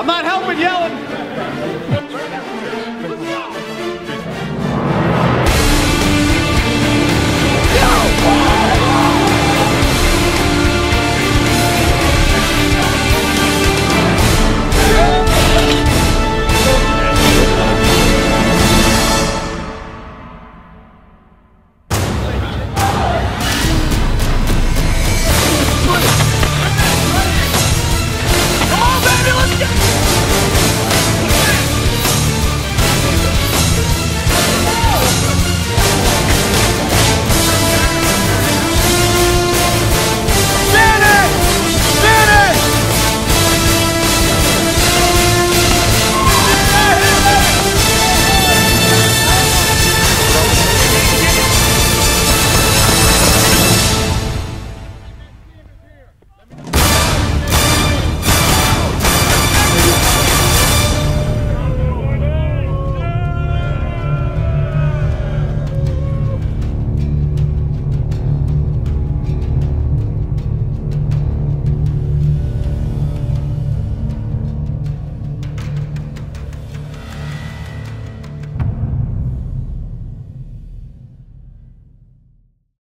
I'm not helping yelling.